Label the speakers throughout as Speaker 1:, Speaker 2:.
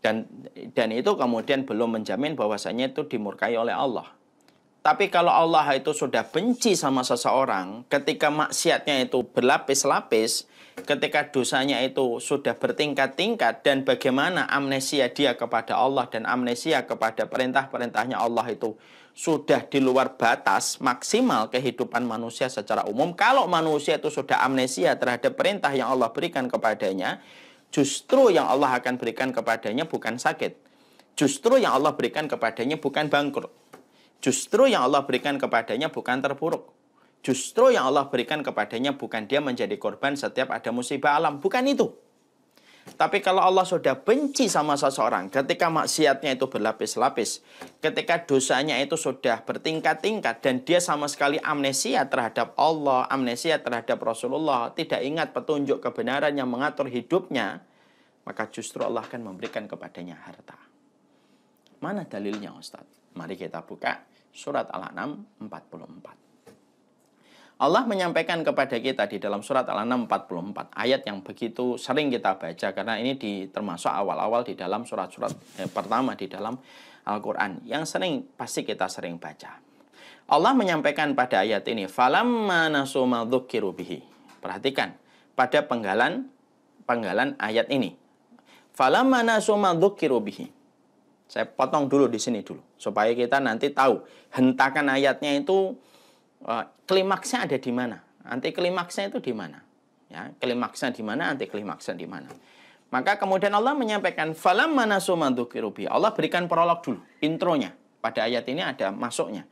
Speaker 1: Dan dan itu kemudian belum menjamin bahwasanya itu dimurkai oleh Allah. Tapi kalau Allah itu sudah benci sama seseorang, ketika maksiatnya itu berlapis-lapis, ketika dosanya itu sudah bertingkat-tingkat, dan bagaimana amnesia dia kepada Allah dan amnesia kepada perintah-perintahnya Allah itu sudah di luar batas maksimal kehidupan manusia secara umum. Kalau manusia itu sudah amnesia terhadap perintah yang Allah berikan kepadanya, justru yang Allah akan berikan kepadanya bukan sakit. Justru yang Allah berikan kepadanya bukan bangkrut Justru yang Allah berikan kepadanya bukan terpuruk. Justru yang Allah berikan kepadanya bukan dia menjadi korban setiap ada musibah alam. Bukan itu. Tapi kalau Allah sudah benci sama seseorang, ketika maksiatnya itu berlapis-lapis, ketika dosanya itu sudah bertingkat-tingkat, dan dia sama sekali amnesia terhadap Allah, amnesia terhadap Rasulullah, tidak ingat petunjuk kebenaran yang mengatur hidupnya, maka justru Allah akan memberikan kepadanya harta. Mana dalilnya Ustadz? Mari kita buka surat Al-An'am 44. Allah menyampaikan kepada kita di dalam surat Al-An'am 44 ayat yang begitu sering kita baca karena ini di termasuk awal-awal di dalam surat-surat eh, pertama di dalam Al-Qur'an yang sering pasti kita sering baca. Allah menyampaikan pada ayat ini falamma nasu bihi. Perhatikan pada penggalan penggalan ayat ini. Falamma nasu bihi. Saya potong dulu di sini dulu supaya kita nanti tahu hentakan ayatnya itu klimaksnya ada di mana. Anti klimaksnya itu di mana? Ya, klimaksnya di mana? Anti klimaksnya di mana? Maka kemudian Allah menyampaikan falam manasu Allah berikan prolog dulu, intronya. Pada ayat ini ada masuknya.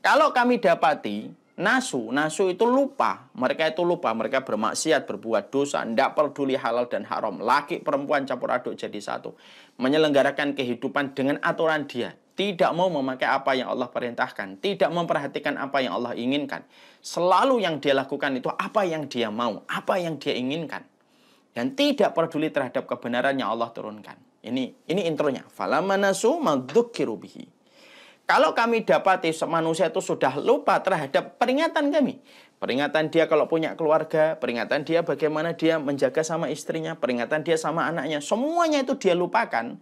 Speaker 1: Kalau kami dapati nasu, nasu itu lupa. Mereka itu lupa, mereka bermaksiat, berbuat dosa, tidak peduli halal dan haram. Laki perempuan campur aduk jadi satu. Menyelenggarakan kehidupan dengan aturan dia. Tidak mau memakai apa yang Allah perintahkan. Tidak memperhatikan apa yang Allah inginkan. Selalu yang dia lakukan itu apa yang dia mau, apa yang dia inginkan. Dan tidak peduli terhadap kebenaran yang Allah turunkan. Ini ini intronya. Falamanasu madzukiru bihi. Kalau kami dapati manusia itu sudah lupa terhadap peringatan kami. Peringatan dia kalau punya keluarga, peringatan dia bagaimana dia menjaga sama istrinya, peringatan dia sama anaknya. Semuanya itu dia lupakan.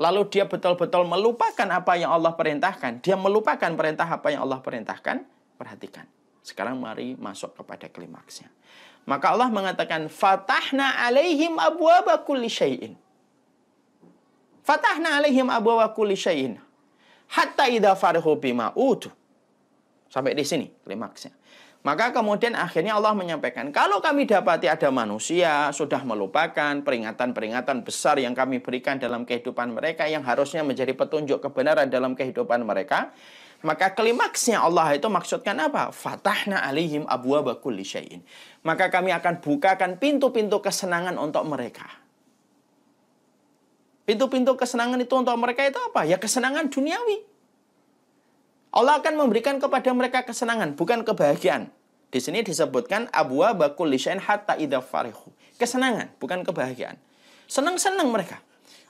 Speaker 1: Lalu dia betul-betul melupakan apa yang Allah perintahkan. Dia melupakan perintah apa yang Allah perintahkan. Perhatikan. Sekarang mari masuk kepada klimaksnya. Maka Allah mengatakan, Fatahna alaihim abwaba kulli syai'in. Fatahna alaihim abwaba kulli syai'in hatta idza farihu bima. Sampai di sini klimaksnya. Maka kemudian akhirnya Allah menyampaikan, kalau kami dapati ada manusia sudah melupakan peringatan-peringatan besar yang kami berikan dalam kehidupan mereka yang harusnya menjadi petunjuk kebenaran dalam kehidupan mereka, maka klimaksnya Allah itu maksudkan apa? Fatahna alihim abu kulli syai'in. Maka kami akan bukakan pintu-pintu kesenangan untuk mereka. Pintu-pintu kesenangan itu untuk mereka itu apa? Ya kesenangan duniawi. Allah akan memberikan kepada mereka kesenangan, bukan kebahagiaan. Di sini disebutkan abwa bakul lisyain hatta idha farihu. Kesenangan, bukan kebahagiaan. Senang-senang mereka.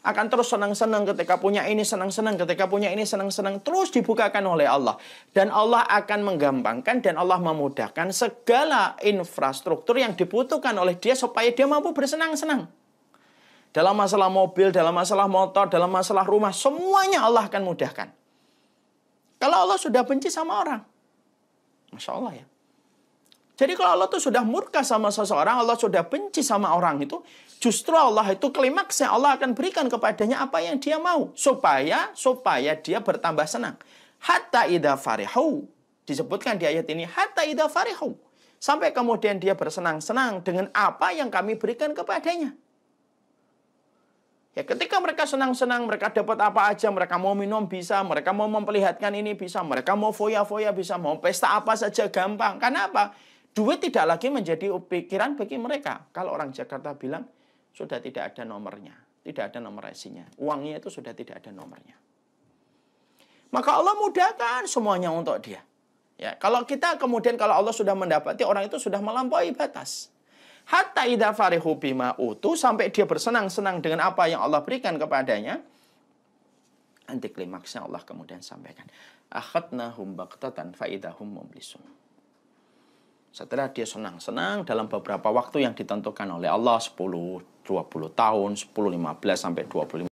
Speaker 1: Akan terus senang-senang ketika punya ini, senang-senang ketika punya ini, senang-senang. Terus dibukakan oleh Allah. Dan Allah akan menggampangkan dan Allah memudahkan segala infrastruktur yang dibutuhkan oleh dia supaya dia mampu bersenang-senang. Dalam masalah mobil, dalam masalah motor, dalam masalah rumah, semuanya Allah akan mudahkan. Kalau Allah sudah benci sama orang. Masya Allah ya. Jadi kalau Allah itu sudah murka sama seseorang, Allah sudah benci sama orang itu, justru Allah itu klimaksnya Allah akan berikan kepadanya apa yang dia mau. Supaya supaya dia bertambah senang. Hatta idha farihu. Disebutkan di ayat ini, hatta idha farihu. Sampai kemudian dia bersenang-senang dengan apa yang kami berikan kepadanya. Ya ketika mereka senang-senang, mereka dapat apa aja, mereka mau minum bisa, mereka mau memperlihatkan ini bisa, mereka mau foya-foya bisa, mau pesta apa saja gampang. Karena apa? Duit tidak lagi menjadi pikiran bagi mereka. Kalau orang Jakarta bilang, sudah tidak ada nomornya, tidak ada nomor resinya. Uangnya itu sudah tidak ada nomornya. Maka Allah mudahkan semuanya untuk dia. Ya, kalau kita kemudian kalau Allah sudah mendapati orang itu sudah melampaui batas. Hatta idha farihu bima utu sampai dia bersenang-senang dengan apa yang Allah berikan kepadanya. Anti klimaksnya Allah kemudian sampaikan. Akhadnahum baktatan faidahum mublisun. Setelah dia senang-senang dalam beberapa waktu yang ditentukan oleh Allah 10, 20 tahun, 10, 15 sampai 25